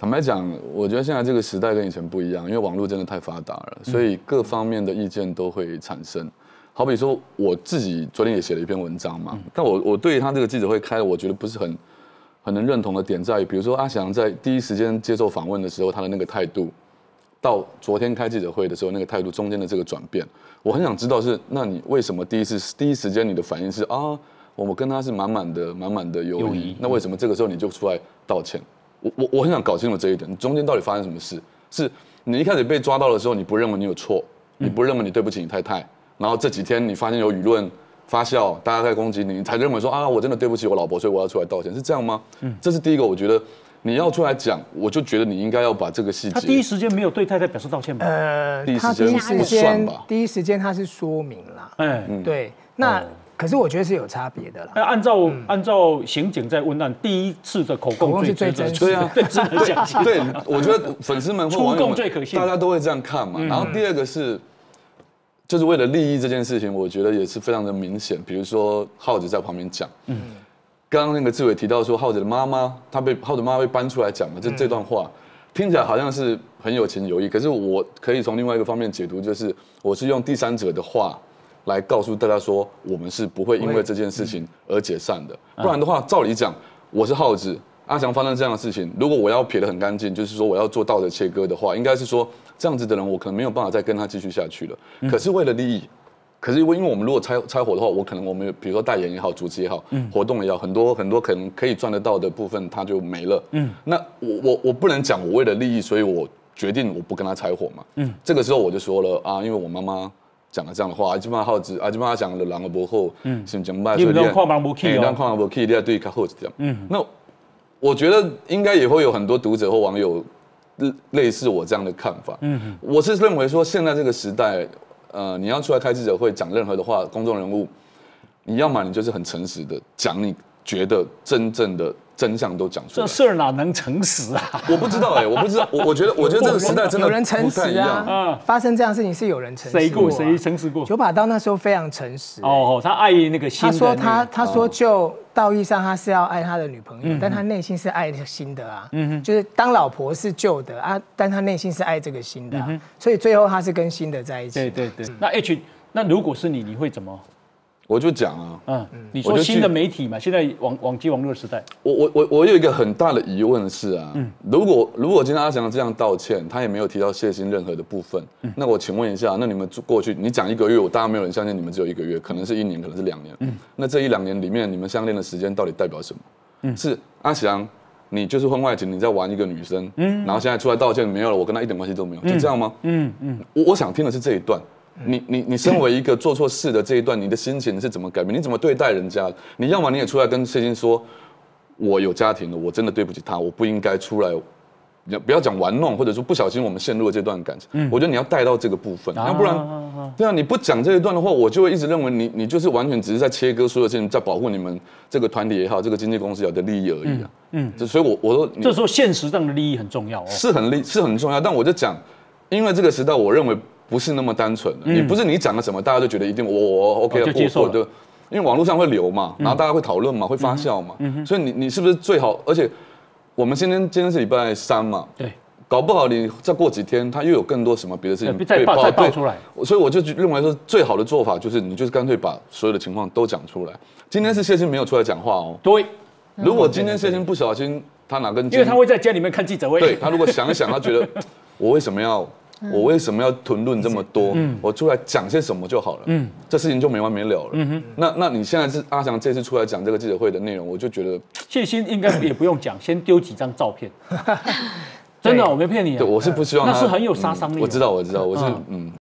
坦白讲，我觉得现在这个时代跟以前不一样，因为网络真的太发达了，所以各方面的意见都会产生。好比说，我自己昨天也写了一篇文章嘛，但我我对他这个记者会开，我觉得不是很很能认同的点在于，比如说阿翔在第一时间接受访问的时候，他的那个态度，到昨天开记者会的时候那个态度中间的这个转变，我很想知道是，那你为什么第一次第一时间你的反应是啊，我们跟他是满满的满满的友谊，那为什么这个时候你就出来道歉？我我我很想搞清楚这一点，你中间到底发生什么事？是你一开始被抓到的时候，你不认为你有错，你不认为你对不起你太太，然后这几天你发现有舆论发酵，大家在攻击你，你才认为说啊，我真的对不起我老婆，所以我要出来道歉，是这样吗？嗯，这是第一个，我觉得你要出来讲，我就觉得你应该要把这个细节。他第一时间没有对太太表示道歉吧？呃第一，他时间第一时不算间吧第一时间他是说明啦，嗯，对，那可是我觉得是有差别的啦。那按照按照刑警在问案第一次的口口供是最值得最真实的对啊，对，值得讲清。对，我觉得粉丝们或出供最可信大家都会这样看嘛。然后第二个是，就是为了利益这件事情，我觉得也是非常的明显。比如说浩子在旁边讲，嗯，刚刚那个志伟提到说浩子的妈妈，他被浩子妈妈被搬出来讲了这这段话，听起来好像是很有情有义，可是我可以从另外一个方面解读，就是我是用第三者的话。来告诉大家说，我们是不会因为这件事情而解散的，不然的话，照理讲，我是耗子，阿翔发生这样的事情，如果我要撇得很干净，就是说我要做道德切割的话，应该是说这样子的人，我可能没有办法再跟他继续下去了。可是为了利益，可是因为因为我们如果拆拆伙的话，我可能我们比如说代言也好，主持也好，活动也好，很多很多可能可以赚得到的部分，他就没了。嗯，那我我我不能讲我为了利益，所以我决定我不跟他拆伙嘛。嗯，这个时候我就说了啊，因为我妈妈。讲了这样的话，阿基玛好子，阿基玛讲了狼的伯后，嗯，是讲拜，你们都看人不起哦看人不起，你要对他好一点。嗯，那我觉得应该也会有很多读者或网友类类似我这样的看法。嗯，我是认为说现在这个时代，呃，你要出来开记者会讲任何的话，公众人物，你要么你就是很诚实的讲你觉得真正的真相都讲出来这。事儿哪能诚实啊？我不知道哎、我不知道，我我觉得我觉得这个时代真的有人诚不太一实啊样。，发生这样事情是有人诚实谁过谁诚实过？九把刀那时候非常诚实。哦哦，他爱那个新他说的那个他他说就道义上他是要爱他的女朋友，但他内心是爱新的啊，就是当老婆是旧的啊，但他内心是爱这个新的啊，所以最后他是跟新的在一起。对对对。那 H，那如果是你，你会怎么？我就讲啊，嗯，你说新的媒体嘛，现在网网际网络时代，我我我我有一个很大的疑问是啊，嗯。如果如果今天阿翔这样道歉，他也没有提到谢欣任何的部分，嗯。那我请问一下，那你们过去你讲一个月，我当然没有人相信你们只有一个月，可能是一年，可能是两年，嗯。那这一两年里面你们相恋的时间到底代表什么？是阿翔，你就是婚外情，你在玩一个女生，嗯。然后现在出来道歉没有了，我跟他一点关系都没有，就这样吗？嗯嗯，我我想听的是这一段。你你你身为一个做错事的这一段，你的心情是怎么改变？你怎么对待人家？你要么你也出来跟谢欣说，我有家庭了，我真的对不起他，我不应该出来。你不要讲玩弄，或者说不小心我们陷入了这段感情。我觉得你要带到这个部分，要不然，对啊，你不讲这一段的话，我就会一直认为你你就是完全只是在切割所有事情，在保护你们这个团体也好，这个经纪公司也好的利益而已啊。嗯，所以我我说你这时候现实上的利益很重要哦。是很利是很重要，但我就讲，因为这个时代，我认为不是那么单纯的。你不是你讲了什么，大家就觉得一定我我 OK 了哦就接受了过过就因为网络上会流嘛，然后大家会讨论嘛，会发酵嘛，所以你你是不是最好？而且我们今天今天是礼拜三嘛，对，搞不好你再过几天，他又有更多什么别的事情被爆出来所以我就认为说，最好的做法就是你就是干脆把所有的情况都讲出来。今天是谢欣没有出来讲话哦，对，如果今天谢欣不小心他哪根筋，因为他会在家里面看记者会。对他如果想一想，他觉得 我为什么要我为什么要囤论这么多？我出来讲些什么就好了。嗯，这事情就没完没了了。嗯哼，那那你现在是阿翔这次出来讲这个记者会的内容，我就觉得，谢欣应该也不用讲，先丢几张照片。真的，我没骗你啊对，。我是不希望那是很有杀伤力我知道，我知道，我是嗯。